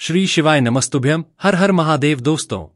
श्री शिवाय नमस्तुभ्यम, हर हर महादेव दोस्तों।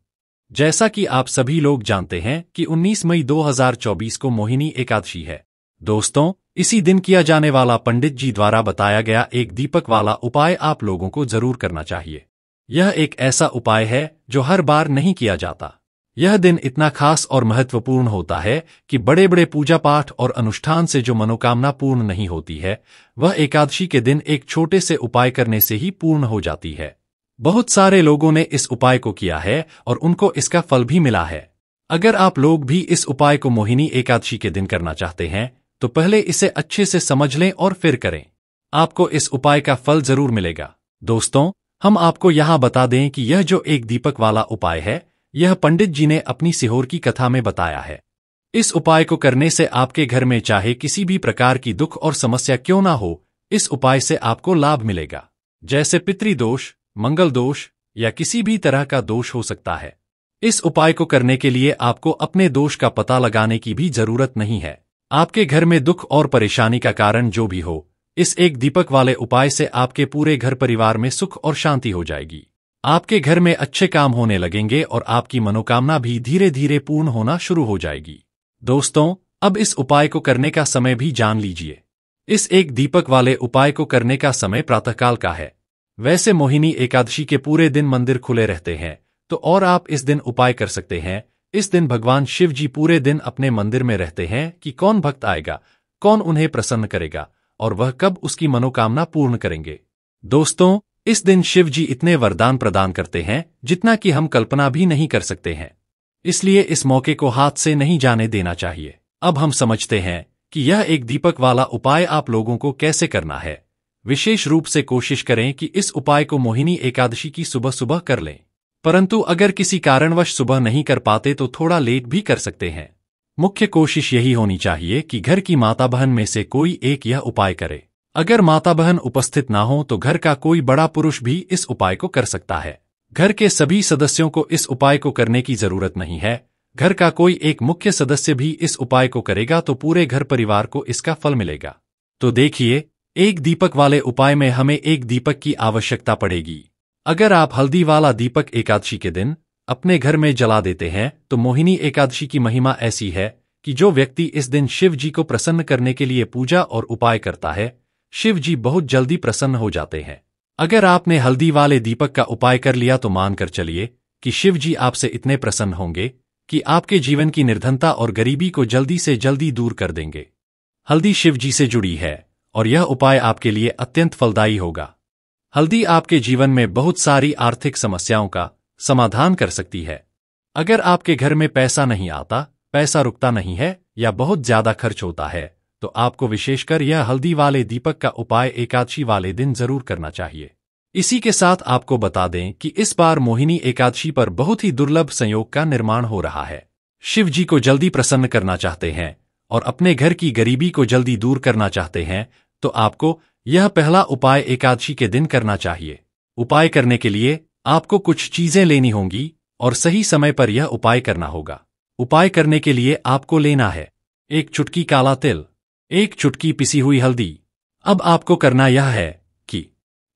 जैसा कि आप सभी लोग जानते हैं कि 19 मई 2024 को मोहिनी एकादशी है। दोस्तों, इसी दिन किया जाने वाला पंडित जी द्वारा बताया गया एक दीपक वाला उपाय आप लोगों को ज़रूर करना चाहिए। यह एक ऐसा उपाय है जो हर बार नहीं किया जाता। यह दिन इतना खास और महत्वपूर्ण होता है कि बड़े बड़े पूजा पाठ और अनुष्ठान से जो मनोकामना पूर्ण नहीं होती है, वह एकादशी के दिन एक छोटे से उपाय करने से ही पूर्ण हो जाती है। बहुत सारे लोगों ने इस उपाय को किया है और उनको इसका फल भी मिला है। अगर आप लोग भी इस उपाय को मोहिनी एकादशी के दिन करना चाहते हैं तो पहले इसे अच्छे से समझ लें और फिर करें। आपको इस उपाय का फल ज़रूर मिलेगा। दोस्तों, हम आपको यहाँ बता दें कि यह जो एक दीपक वाला उपाय है, यह पंडित जी ने अपनी सिहोर की कथा में बताया है। इस उपाय को करने से आपके घर में चाहे किसी भी प्रकार की दुख और समस्या क्यों ना हो, इस उपाय से आपको लाभ मिलेगा। जैसे पितृदोष मंगल दोष या किसी भी तरह का दोष हो सकता है। इस उपाय को करने के लिए आपको अपने दोष का पता लगाने की भी ज़रूरत नहीं है। आपके घर में दुख और परेशानी का कारण जो भी हो, इस एक दीपक वाले उपाय से आपके पूरे घर परिवार में सुख और शांति हो जाएगी। आपके घर में अच्छे काम होने लगेंगे और आपकी मनोकामना भी धीरे धीरे पूर्ण होना शुरू हो जाएगी। दोस्तों, अब इस उपाय को करने का समय भी जान लीजिए। इस एक दीपक वाले उपाय को करने का समय प्रातःकाल का है। वैसे मोहिनी एकादशी के पूरे दिन मंदिर खुले रहते हैं तो और आप इस दिन उपाय कर सकते हैं। इस दिन भगवान शिव जी पूरे दिन अपने मंदिर में रहते हैं कि कौन भक्त आएगा, कौन उन्हें प्रसन्न करेगा, और वह कब उसकी मनोकामना पूर्ण करेंगे। दोस्तों, इस दिन शिव जी इतने वरदान प्रदान करते हैं, जितना कि हम कल्पना भी नहीं कर सकते हैं। इसलिए इस मौके को हाथ से नहीं जाने देना चाहिए। अब हम समझते हैं कि यह एक दीपक वाला उपाय आप लोगों को कैसे करना है। विशेष रूप से कोशिश करें कि इस उपाय को मोहिनी एकादशी की सुबह सुबह कर लें। परंतु अगर किसी कारणवश सुबह नहीं कर पाते तो थोड़ा लेट भी कर सकते हैं। मुख्य कोशिश यही होनी चाहिए कि घर की माता बहन में से कोई एक यह उपाय करे। अगर माता बहन उपस्थित ना हो तो घर का कोई बड़ा पुरुष भी इस उपाय को कर सकता है। घर के सभी सदस्यों को इस उपाय को करने की ज़रूरत नहीं है। घर का कोई एक मुख्य सदस्य भी इस उपाय को करेगा तो पूरे घर परिवार को इसका फल मिलेगा। तो देखिए एक दीपक वाले उपाय में हमें एक दीपक की आवश्यकता पड़ेगी। अगर आप हल्दी वाला दीपक एकादशी के दिन अपने घर में जला देते हैं तो मोहिनी एकादशी की महिमा ऐसी है कि जो व्यक्ति इस दिन शिव जी को प्रसन्न करने के लिए पूजा और उपाय करता है शिव जी बहुत जल्दी प्रसन्न हो जाते हैं। अगर आपने हल्दी वाले दीपक का उपाय कर लिया तो मानकर चलिए कि शिव जी आपसे इतने प्रसन्न होंगे कि आपके जीवन की निर्धनता और गरीबी को जल्दी से जल्दी दूर कर देंगे। हल्दी शिव जी से जुड़ी है। और यह उपाय आपके लिए अत्यंत फलदायी होगा। हल्दी आपके जीवन में बहुत सारी आर्थिक समस्याओं का समाधान कर सकती है। अगर आपके घर में पैसा नहीं आता, पैसा रुकता नहीं है या बहुत ज़्यादा खर्च होता है तो आपको विशेषकर यह हल्दी वाले दीपक का उपाय एकादशी वाले दिन ज़रूर करना चाहिए। इसी के साथ आपको बता दें कि इस बार मोहिनी एकादशी पर बहुत ही दुर्लभ संयोग का निर्माण हो रहा है। शिव जी को जल्दी प्रसन्न करना चाहते हैं और अपने घर की गरीबी को जल्दी दूर करना चाहते हैं तो आपको यह पहला उपाय एकादशी के दिन करना चाहिए। उपाय करने के लिए आपको कुछ चीज़ें लेनी होंगी और सही समय पर यह उपाय करना होगा। उपाय करने के लिए आपको लेना है एक चुटकी काला तिल, एक चुटकी पिसी हुई हल्दी। अब आपको करना यह है कि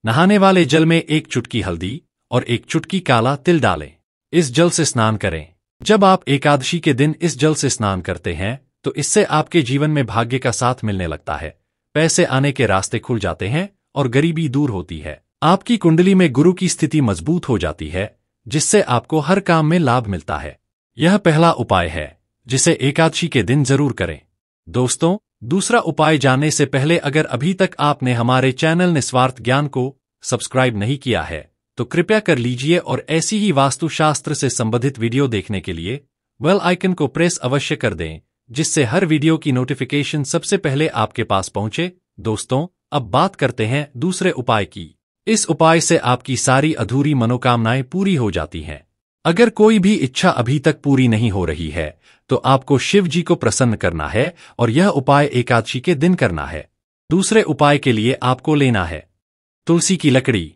नहाने वाले जल में एक चुटकी हल्दी और एक चुटकी काला तिल डालें। इस जल से स्नान करें। जब आप एकादशी के दिन इस जल से स्नान करते हैं तो इससे आपके जीवन में भाग्य का साथ मिलने लगता है। पैसे आने के रास्ते खुल जाते हैं और गरीबी दूर होती है। आपकी कुंडली में गुरु की स्थिति मज़बूत हो जाती है, जिससे आपको हर काम में लाभ मिलता है। यह पहला उपाय है, जिसे एकादशी के दिन ज़रूर करें। दोस्तों, दूसरा उपाय जानने से पहले अगर अभी तक आपने हमारे चैनल निस्वार्थ ज्ञान को सब्सक्राइब नहीं किया है तो कृपया कर लीजिए और ऐसी ही वास्तुशास्त्र से संबंधित वीडियो देखने के लिए वेल आइकन को प्रेस अवश्य कर दें। जिससे हर वीडियो की नोटिफिकेशन सबसे पहले आपके पास पहुँचे। दोस्तों, अब बात करते हैं दूसरे उपाय की। इस उपाय से आपकी सारी अधूरी मनोकामनाएँ पूरी हो जाती हैं। अगर कोई भी इच्छा अभी तक पूरी नहीं हो रही है तो आपको शिव जी को प्रसन्न करना है और यह उपाय एकादशी के दिन करना है। दूसरे उपाय के लिए आपको लेना है तुलसी की लकड़ी।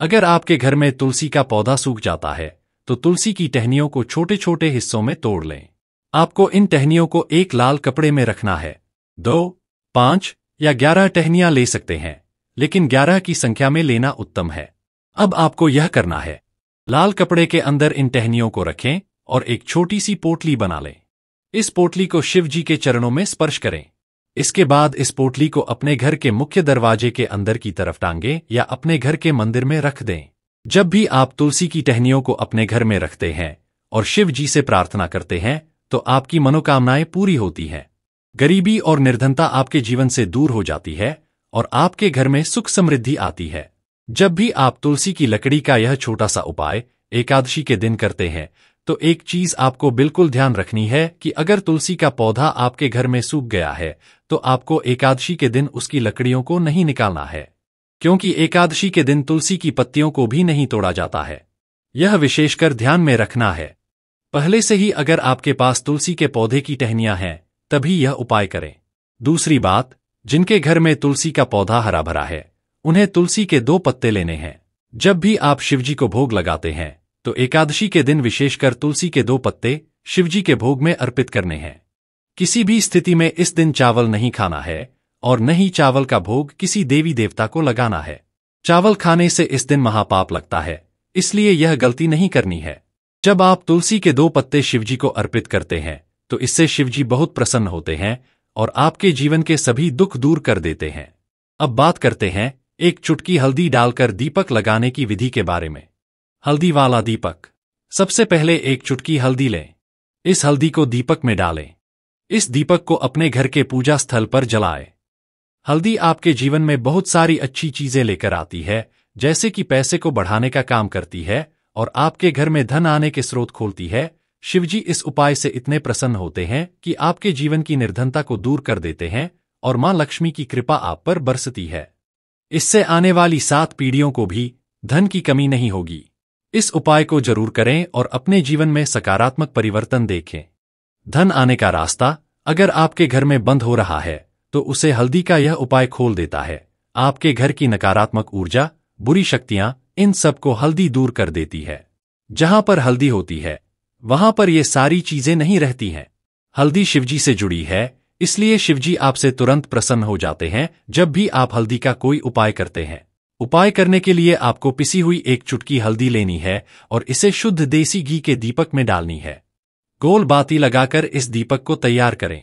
अगर आपके घर में तुलसी का पौधा सूख जाता है तो तुलसी की टहनियों को छोटे छोटे हिस्सों में तोड़ लें। आपको इन टहनियों को एक लाल कपड़े में रखना है। दो, पाँच या ग्यारह टहनियाँ ले सकते हैं, लेकिन ग्यारह की संख्या में लेना उत्तम है। अब आपको यह करना है। लाल कपड़े के अंदर इन टहनियों को रखें और एक छोटी सी पोटली बना लें। इस पोटली को शिव जी के चरणों में स्पर्श करें। इसके बाद इस पोटली को अपने घर के मुख्य दरवाजे के अंदर की तरफ़ टांगे या अपने घर के मंदिर में रख दें। जब भी आप तुलसी की टहनियों को अपने घर में रखते हैं और शिव जी से प्रार्थना करते हैं तो आपकी मनोकामनाएँ पूरी होती हैं। गरीबी और निर्धनता आपके जीवन से दूर हो जाती है और आपके घर में सुख समृद्धि आती है। जब भी आप तुलसी की लकड़ी का यह छोटा सा उपाय एकादशी के दिन करते हैं तो एक चीज़ आपको बिल्कुल ध्यान रखनी है कि अगर तुलसी का पौधा आपके घर में सूख गया है तो आपको एकादशी के दिन उसकी लकड़ियों को नहीं निकालना है। क्योंकि एकादशी के दिन तुलसी की पत्तियों को भी नहीं तोड़ा जाता है। यह विशेषकर ध्यान में रखना है। पहले से ही अगर आपके पास तुलसी के पौधे की टहनियाँ हैं, तभी यह उपाय करें। दूसरी बात, जिनके घर में तुलसी का पौधा हरा भरा है, उन्हें तुलसी के दो पत्ते लेने हैं। जब भी आप शिवजी को भोग लगाते हैं तो एकादशी के दिन विशेषकर तुलसी के दो पत्ते शिवजी के भोग में अर्पित करने हैं। किसी भी स्थिति में इस दिन चावल नहीं खाना है, और न ही चावल का भोग किसी देवी देवता को लगाना है। चावल खाने से इस दिन महापाप लगता है, इसलिए यह गलती नहीं करनी है। जब आप तुलसी के दो पत्ते शिवजी को अर्पित करते हैं तो इससे शिवजी बहुत प्रसन्न होते हैं और आपके जीवन के सभी दुख दूर कर देते हैं। अब बात करते हैं एक चुटकी हल्दी डालकर दीपक लगाने की विधि के बारे में। हल्दी वाला दीपक। सबसे पहले एक चुटकी हल्दी लें। इस हल्दी को दीपक में डालें। इस दीपक को अपने घर के पूजा स्थल पर जलाए। हल्दी आपके जीवन में बहुत सारी अच्छी चीज़ें लेकर आती है, जैसे कि पैसे को बढ़ाने का काम करती है और आपके घर में धन आने के स्रोत खोलती है, शिवजी इस उपाय से इतने प्रसन्न होते हैं कि आपके जीवन की निर्धनता को दूर कर देते हैं और माँ लक्ष्मी की कृपा आप पर बरसती है। इससे आने वाली सात पीढ़ियों को भी धन की कमी नहीं होगी। इस उपाय को ज़रूर करें और अपने जीवन में सकारात्मक परिवर्तन देखें। धन आने का रास्ता अगर आपके घर में बंद हो रहा है तो उसे हल्दी का यह उपाय खोल देता है। आपके घर की नकारात्मक ऊर्जा बुरी शक्तियाँ इन सबको हल्दी दूर कर देती है। जहाँ पर हल्दी होती है, वहाँ पर ये सारी चीज़ें नहीं रहती हैं। हल्दी शिवजी से जुड़ी है, इसलिए शिवजी आपसे तुरंत प्रसन्न हो जाते हैं, जब भी आप हल्दी का कोई उपाय करते हैं। उपाय करने के लिए आपको पिसी हुई एक चुटकी हल्दी लेनी है और इसे शुद्ध देसी घी के दीपक में डालनी है। गोल बाती लगाकर इस दीपक को तैयार करें।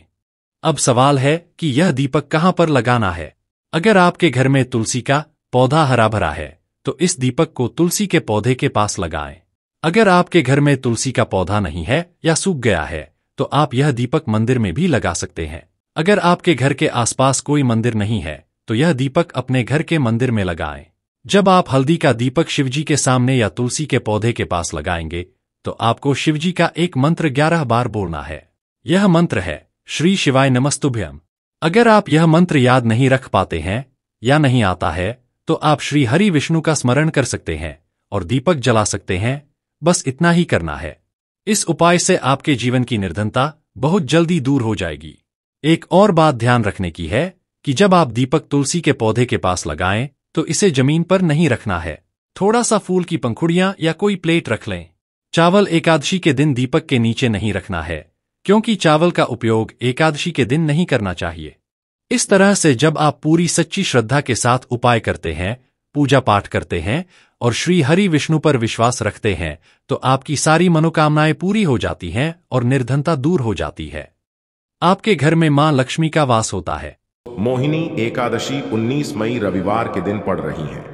अब सवाल है कि यह दीपक कहाँ पर लगाना है? अगर आपके घर में तुलसी का पौधा हरा भरा है तो इस दीपक को तुलसी के पौधे के पास लगाएँ। अगर आपके घर में तुलसी का पौधा नहीं है या सूख गया है तो आप यह दीपक मंदिर में भी लगा सकते हैं। अगर आपके घर के आसपास कोई मंदिर नहीं है तो यह दीपक अपने घर के मंदिर में लगाएँ। जब आप हल्दी का दीपक शिवजी के सामने या तुलसी के पौधे के पास लगाएँगे तो आपको शिवजी का एक मंत्र ग्यारह बार बोलना है। यह मंत्र है, श्री शिवाय नमस्तुभ्यम। अगर आप यह मंत्र याद नहीं रख पाते हैं, या नहीं आता है तो आप श्री हरि विष्णु का स्मरण कर सकते हैं और दीपक जला सकते हैं। बस इतना ही करना है। इस उपाय से आपके जीवन की निर्धनता बहुत जल्दी दूर हो जाएगी। एक और बात ध्यान रखने की है कि जब आप दीपक तुलसी के पौधे के पास लगाएँ तो इसे ज़मीन पर नहीं रखना है। थोड़ा सा फूल की पंखुड़ियाँ या कोई प्लेट रख लें। चावल एकादशी के दिन दीपक के नीचे नहीं रखना है, क्योंकि चावल का उपयोग एकादशी के दिन नहीं करना चाहिए। इस तरह से जब आप पूरी सच्ची श्रद्धा के साथ उपाय करते हैं पूजा पाठ करते हैं और श्री हरि विष्णु पर विश्वास रखते हैं तो आपकी सारी मनोकामनाएँ पूरी हो जाती हैं और निर्धनता दूर हो जाती है। आपके घर में माँ लक्ष्मी का वास होता है। मोहिनी एकादशी 19 मई रविवार के दिन पड़ रही है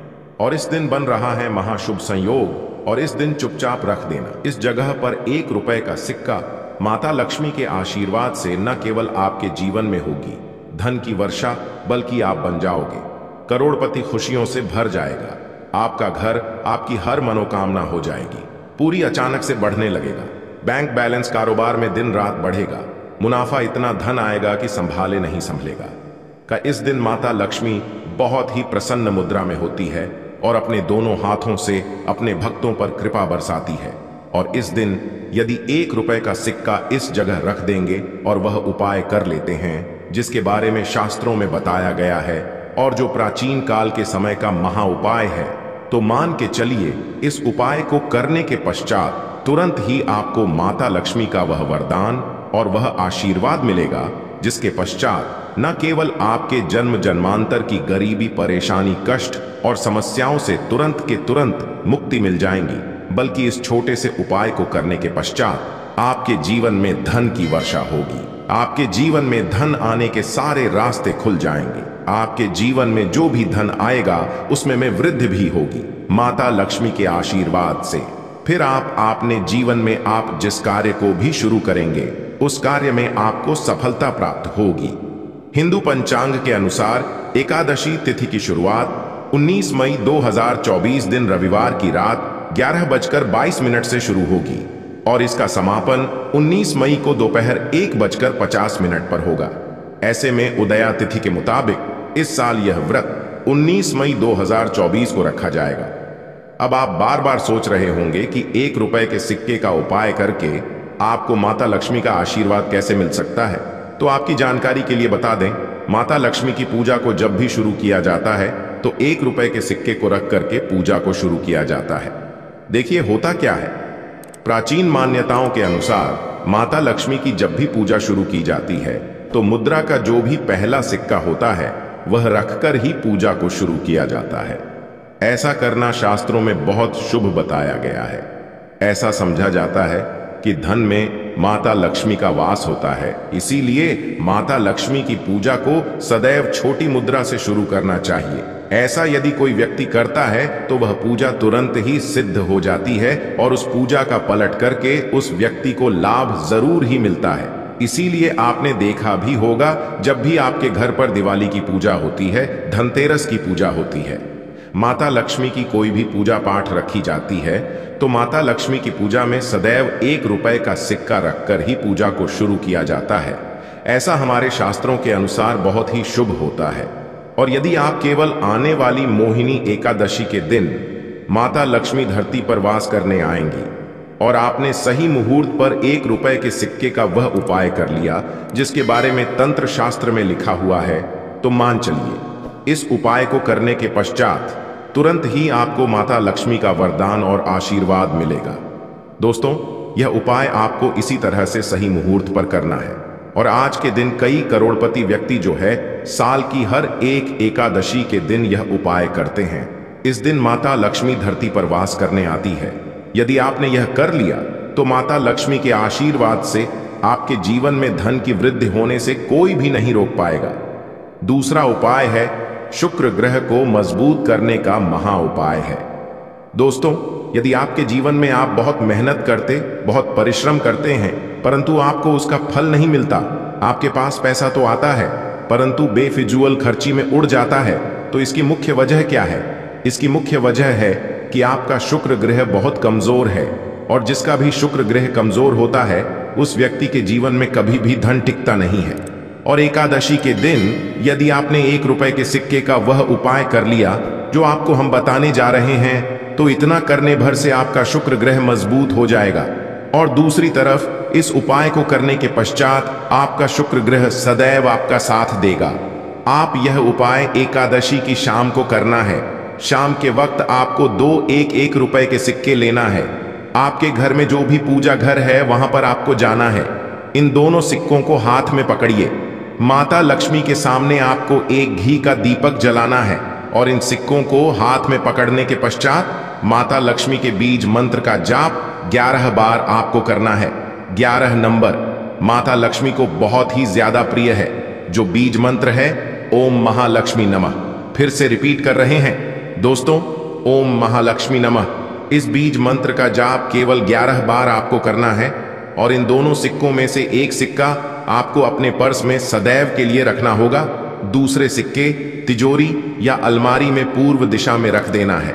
और इस दिन बन रहा है महाशुभ संयोग और इस दिन चुपचाप रख देना। इस जगह पर एक रुपए का सिक्का माता लक्ष्मी के आशीर्वाद से न केवल आपके जीवन में होगी धन की वर्षा, बल्कि आप बन जाओगे। करोड़पति खुशियों से भर जाएगा। आपका घर, आपकी हर मनोकामना हो जाएगी। पूरी अचानक से बढ़ने लगेगा। बैंक बैलेंस कारोबार में दिन रात बढ़ेगा। मुनाफा इतना धन आएगा कि संभाले नहीं संभलेगा। का इस दिन माता लक्ष्मी बहुत ही प्रसन्न मुद्रा में होती है और अपने दोनों हाथों से अपने भक्तों पर कृपा बरसाती है। और इस दिन यदि एक रुपए का सिक्का इस जगह रख देंगे और वह उपाय कर लेते हैं जिसके बारे में शास्त्रों में बताया गया है, और जो प्राचीन काल के समय का महा उपाय है तो मान के चलिए, इस उपाय को करने के पश्चात, तुरंत ही आपको माता लक्ष्मी का वह वरदान, और वह आशीर्वाद मिलेगा, जिसके पश्चात, न केवल आपके जन्म जन्मांतर की गरीबी, परेशानी, कष्ट, और समस्याओं से तुरंत के तुरंत मुक्ति मिल जाएँगी, बल्कि इस छोटे से उपाय को करने के पश्चात, आपके जीवन में धन की वर्षा होगी। आपके जीवन में धन आने के सारे रास्ते खुल जाएँगे। आपके जीवन में जो भी धन आएगा, उसमें में वृद्धि भी होगी, माता लक्ष्मी के आशीर्वाद से। फिर आप आपने जीवन में आप जिस कार्य को भी शुरू करेंगे, उस कार्य में आपको सफलता प्राप्त होगी। हिंदू पंचांग के अनुसार, एकादशी तिथि की शुरुआत 19 मई 2024 दिन रविवार की रात ग्यारह बजकर बाईस मिनट से शुरू होगी। और इसका समापन 19 मई को दोपहर एक बजकर पचास मिनट पर होगा। ऐसे में उदया तिथि के मुताबिक इस साल यह व्रत 19 मई 2024 को रखा जाएगा। अब आप बार बार सोच रहे होंगे कि एक रुपए के सिक्के का उपाय करके आपको माता लक्ष्मी का आशीर्वाद कैसे मिल सकता है? तो आपकी जानकारी के लिए बता दें, माता लक्ष्मी की पूजा को जब भी शुरू किया जाता है तो एक रुपए के सिक्के को रख करके पूजा को शुरू किया जाता है। देखिए, होता क्या है? प्राचीन मान्यताओं के अनुसार, माता लक्ष्मी की जब भी पूजा शुरू की जाती है तो मुद्रा का जो भी पहला सिक्का होता है, वह रखकर ही पूजा को शुरू किया जाता है। ऐसा करना शास्त्रों में बहुत शुभ बताया गया है। ऐसा समझा जाता है कि धन में माता लक्ष्मी का वास होता है। इसीलिए माता लक्ष्मी की पूजा को सदैव छोटी मुद्रा से शुरू करना चाहिए। ऐसा यदि कोई व्यक्ति करता है तो वह पूजा तुरंत ही सिद्ध हो जाती है और उस पूजा का पलट करके उस व्यक्ति को लाभ ज़रूर ही मिलता है। इसीलिए आपने देखा भी होगा, जब भी आपके घर पर दिवाली की पूजा होती है, धनतेरस की पूजा होती है। माता लक्ष्मी की कोई भी पूजा पाठ रखी जाती है तो माता लक्ष्मी की पूजा में सदैव एक रुपए का सिक्का रखकर ही पूजा को शुरू किया जाता है। ऐसा हमारे शास्त्रों के अनुसार बहुत ही शुभ होता है। और यदि आप केवल आने वाली मोहिनी एकादशी के दिन माता लक्ष्मी धरती पर वास करने आएँगी, और आपने सही मुहूर्त पर एक रुपए के सिक्के का वह उपाय कर लिया, जिसके बारे में तंत्र शास्त्र में लिखा हुआ है तो मान चलिए। इस उपाय को करने के पश्चात तुरंत ही आपको माता लक्ष्मी का वरदान और आशीर्वाद मिलेगा। दोस्तों, यह उपाय आपको इसी तरह से सही मुहूर्त पर करना है। और आज के दिन कई करोड़पति व्यक्ति जो है, साल की हर एक एकादशी के दिन यह उपाय करते हैं। इस दिन माता लक्ष्मी धरती पर वास करने आती है। यदि आपने यह कर लिया तो माता लक्ष्मी के आशीर्वाद से आपके जीवन में धन की वृद्धि होने से कोई भी नहीं रोक पाएगा। दूसरा उपाय है शुक्र ग्रह को मज़बूत करने का महा उपाय है। दोस्तों, यदि आपके जीवन में आप बहुत मेहनत करते, बहुत परिश्रम करते हैं, परंतु आपको उसका फल नहीं मिलता, आपके पास पैसा तो आता है, परंतु बेफिजुअल खर्ची में उड़ जाता है तो इसकी मुख्य वजह क्या है? इसकी मुख्य वजह है कि आपका शुक्र ग्रह बहुत कमज़ोर है, और जिसका भी शुक्र ग्रह कमज़ोर होता है, उस व्यक्ति के जीवन में कभी भी धन टिकता नहीं है। और एकादशी के दिन यदि आपने एक रुपए के सिक्के का वह उपाय कर लिया, जो आपको हम बताने जा रहे हैं तो इतना करने भर से आपका शुक्र ग्रह मज़बूत हो जाएगा। और दूसरी तरफ़, इस उपाय को करने के पश्चात आपका शुक्र ग्रह सदैव आपका साथ देगा। आप यह उपाय एकादशी की शाम को करना है। शाम के वक्त आपको दो एक एक रुपए के सिक्के लेना है। आपके घर में जो भी पूजा घर है, वहाँ पर आपको जाना है। इन दोनों सिक्कों को हाथ में पकड़िए। माता लक्ष्मी के सामने आपको एक घी का दीपक जलाना है और इन सिक्कों को हाथ में पकड़ने के पश्चात माता लक्ष्मी के बीज मंत्र का जाप ग्यारह बार आपको करना है। ग्यारह नंबर, माता लक्ष्मी को बहुत ही ज़्यादा प्रिय है। जो बीज मंत्र है, ओम महालक्ष्मी नमः। फिर से रिपीट कर रहे हैं। दोस्तों, ओम महालक्ष्मी नमः। इस बीज मंत्र का जाप केवल ग्यारह बार आपको करना है और इन दोनों सिक्कों में से एक सिक्का आपको अपने पर्स में सदैव के लिए रखना होगा, दूसरे सिक्के, तिजोरी या अलमारी में पूर्व दिशा में रख देना है।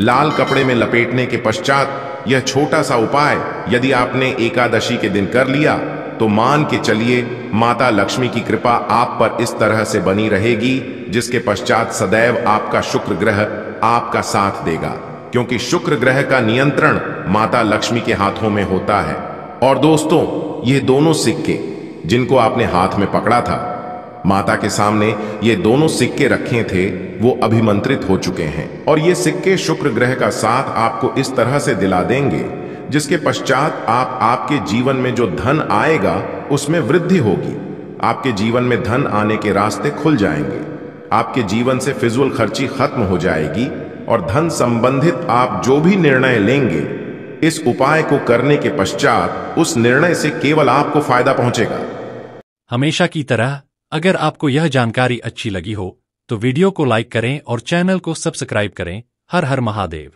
लाल कपड़े में लपेटने के पश्चात यह छोटा सा उपाय, यदि आपने एकादशी के दिन कर लिया तो मान के चलिए, माता लक्ष्मी की कृपा आप पर इस तरह से बनी रहेगी, जिसके पश्चात सदैव आपका शुक्र ग्रह आपका साथ देगा। क्योंकि शुक्र ग्रह का नियंत्रण माता लक्ष्मी के हाथों में होता है। और दोस्तों, ये दोनों सिक्के जिनको आपने हाथ में पकड़ा था। माता के सामने ये दोनों सिक्के रखे थे, वो अभिमंत्रित हो चुके हैं। और ये सिक्के शुक्र ग्रह का साथ आपको इस तरह से दिला देंगे, जिसके पश्चात आप आपके जीवन में जो धन आएगा, उसमें वृद्धि होगी। आपके जीवन में धन आने के रास्ते खुल जाएँगे। आपके जीवन से फिजुल खर्ची खत्म हो जाएगी और धन संबंधित आप जो भी निर्णय लेंगे, इस उपाय को करने के पश्चात उस निर्णय से केवल आपको फ़ायदा पहुंचेगा। हमेशा की तरह, अगर आपको यह जानकारी अच्छी लगी हो तो वीडियो को लाइक करें और चैनल को सब्सक्राइब करें। हर हर महादेव।